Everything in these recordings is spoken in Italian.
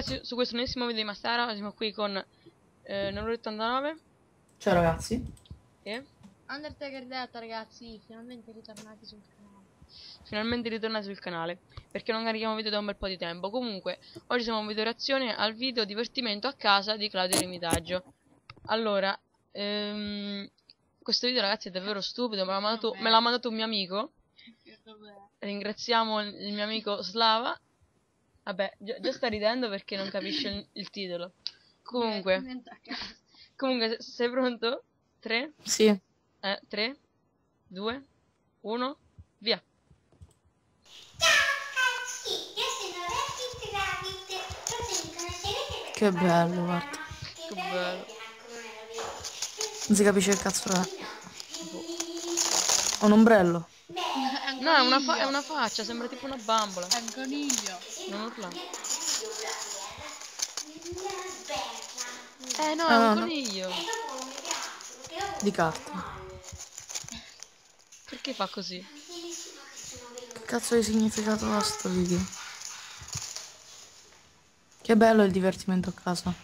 ragazzi, su questo nuovissimo video di Mastara siamo qui con eh, Nero89 Ciao ragazzi. e Undertaker Death ragazzi, finalmente ritornati sul canale. finalmente ritornati sul canale perché non carichiamo video da un bel po' di tempo. Comunque, oggi siamo in video reazione al video divertimento a casa di Claudio Remitaggio. Allora, ehm, questo video ragazzi è davvero stupido, me l'ha mandato, me l'ha mandato un mio amico. Ringraziamo il mio amico Slava. Vabbè, già, già sta ridendo perché non capisce il, il titolo. Comunque, casa. comunque, se- sei pronto? 3, Sì. eh, 3, 2, 1, via. Che bello, guarda. Che bello. Non si capisce che cazzo è. Un ombrello. No, è una, è una faccia, sembra tipo una bambola. È un coniglio. Non urla. Eh, Eh no, Ah, è un no. coniglio. Di carta. Perché fa così? Che cazzo di significato ha sto video? Che bello il divertimento a casa.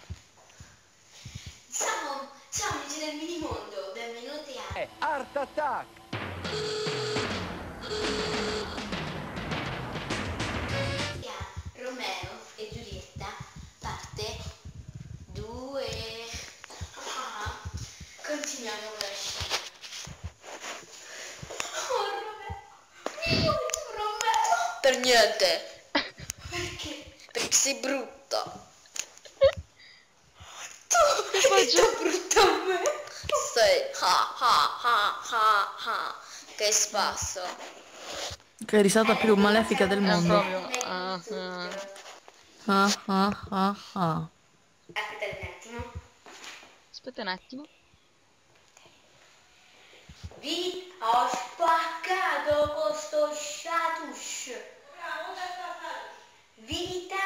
Ciao, ciao amici del minimondo, benvenuti a Art Attack! Romeo e Giulietta, parte 2. Continuiamo con la scena. Oh Romeo, Romeo, Per niente, perché? perché sei brutta. Tu sei già brutta a me. Sei ha ha ha ha ha. Che spasso. Che risata più malefica del È mondo. ah, ah. Ah ah ah ah. Aspetta un attimo. Aspetta un attimo. Vi ho spaccato con sto status. Vita,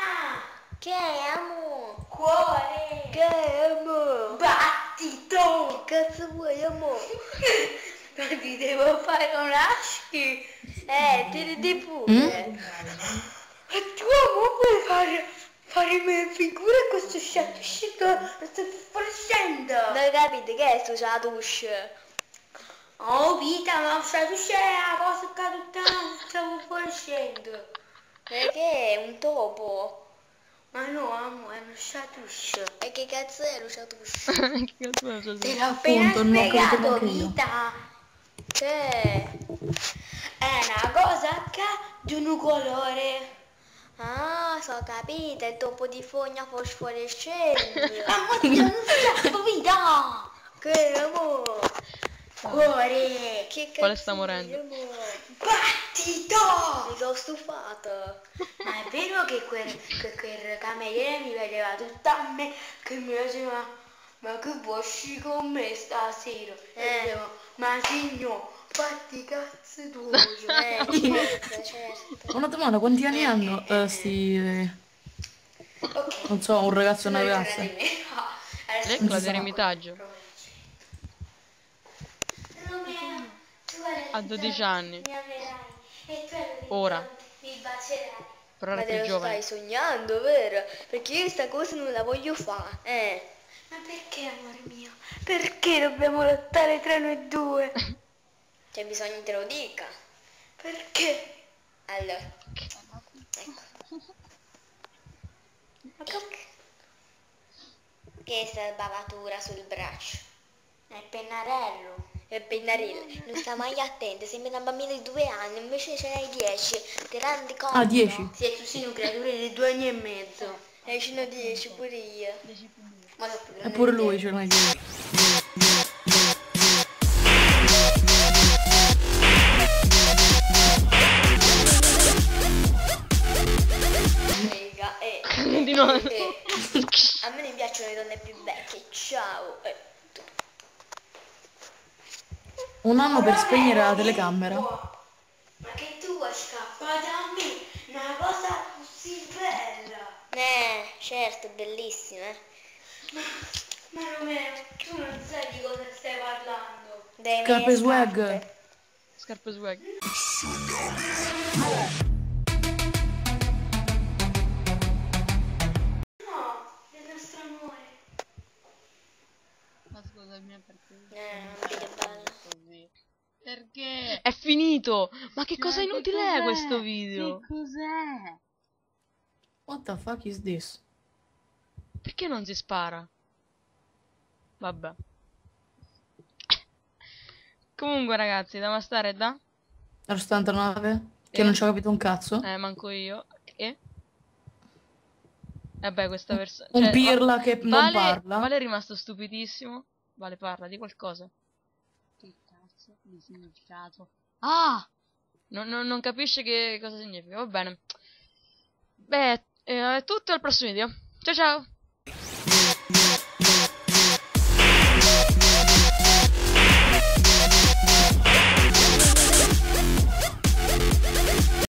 Che amo? cuore, Che amo? battito. Che cazzo vuoi amo? Ma ti devo fare un aschi. Eh, ti di pure. Ma tu amo puoi fare, fare me figura con questo status che lo sto facendo. Non capite che è sto status? Oh vita, ma lo status è la cosa che tutta stavo facendo. Perché è un topo? Ma no, amo, è uno status. E che cazzo è lo status? che cazzo è Te l'ho appena spiegato, vita. Che? È una cosa che di un colore. Ah, so capite, il topo di fogna fosforescente. Amore, non so, vita. che amo? Cuore. Che Quale cazzo sta morendo? Battito. Mi sono stufata. Ma è vero che quel, che quel cameriere mi vedeva tutta a me che mi diceva ma che vuoi con me stasera? E Eh. dicevo, ma signor, fatti tuoi. Eh, certo, certo. Una domanda, quanti anni hanno eh, sti... eh, Ok. non so, un ragazzo e una ragazza? tornata di me. Adesso Lei è mi Claudio sono- Remitaggio. Romeo, tu guarda, Ha 12 anni. tu Ora. mi bacerai. Però Ma era te più lo giovane. stai sognando, vero? Perché io sta cosa non la voglio fare, eh. Ma perché, amore mio? Perché dobbiamo lottare tra noi due? C'è bisogno che te lo dica. Perché? Allora. Ecco. Che è sta bavatura sul braccio? È il pennarello. Il pennarello, non sta mai attento, sembra una bambina di due anni, invece ce n'hai dieci. Ti rendi conto? Ah, 10. Sì, tu sei un creatore di due anni e mezzo. E ce ne ho dieci pure io. Ma dopo più grande Eppure di te. lui ce l'ha. Di nuovo. Eh, a me ne piacciono le donne più vecchie, ciao. Eh. Un anno per spegnere la telecamera. Ma che tu vuoi scappare da me? Una cosa così bella. Eh, certo, bellissima. eh. Ma, Romeo, tu non sai di cosa stai parlando. Scarpe swag. Scarpe swag. No, del nostro amore. Ma scusami perché... Eh, non vede bene. Così. Perché? È finito! Ma che cioè, cosa inutile è questo video? Che cos'è? What the fuck is this? Perché non si spara? Vabbè. Comunque ragazzi, da Mastare da? La 79? Che Eh. non ci ho capito un cazzo? Eh, manco io. E? Vabbè, questa persona... Un pirla che non Vale, parla. Vale è rimasto stupidissimo. Vale, parla di qualcosa. Che cazzo di significato? Ah! Non, non- non capisce che cosa significa. Va bene. Beh, eh, è tutto al prossimo video. Ciao ciao!